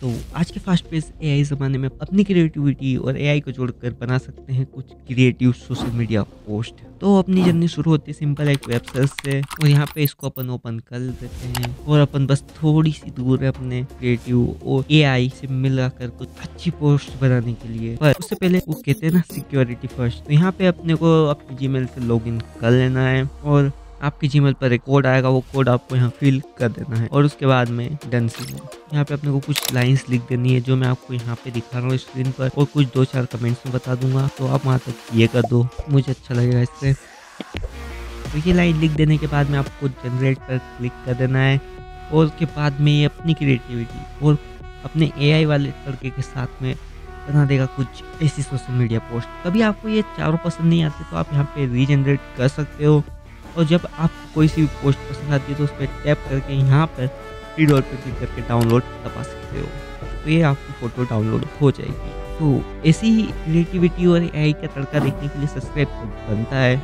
तो आज के फास्ट पेस एआई ज़माने में अपनी क्रिएटिविटी और एआई को जोड़कर बना सकते हैं कुछ क्रिएटिव सोशल मीडिया पोस्ट तो अपनी जर्नी शुरू होती है सिंपल एक वेबसाइट से और यहाँ पे इसको अपन ओपन कर देते हैं और अपन बस थोड़ी सी दूर है अपने क्रिएटिव और एआई से मिलाकर कुछ अच्छी पोस्ट बनाने के लिए। पर उससे पहले वो कहते हैं ना सिक्योरिटी फ़र्स्ट तो यहाँ पे अपने को अपने जीमेल से लॉगिन कर लेना है और आपके जीमेल पर एक कोड आएगा, वो कोड आपको यहाँ फिल कर देना है। और उसके बाद में डन सी यहाँ पे अपने को कुछ लाइंस लिख देनी है, जो मैं आपको यहाँ पे दिखा रहा हूँ स्क्रीन पर। और कुछ दो चार कमेंट्स में बता दूँगा। तो आप वहाँ तक ये कर दो। मुझे अच्छा लगेगा इससे। तो ये लाइन लिख देने के बाद में आपको जनरेट पर क्लिक कर देना है। और उसके बाद में ये अपनी क्रिएटिविटी और अपने एआई वाले तड़के के साथ में बना देगा कुछ ऐसी सोशल मीडिया पोस्ट कभी आपको ये चारों पसंद नहीं आते तो आप यहाँ पे रीजनरेट कर सकते हो। और जब आप कोई सी पोस्ट पसंद आती है तो उस पर टैप करके यहाँ पर थ्री डॉट पर क्लिक करके डाउनलोड दबा सकते हो। तो ये आपकी फ़ोटो डाउनलोड हो जाएगी। तो ऐसी ही क्रिएटिविटी और एआई का तड़का देखने के लिए सब्सक्राइब बनता है।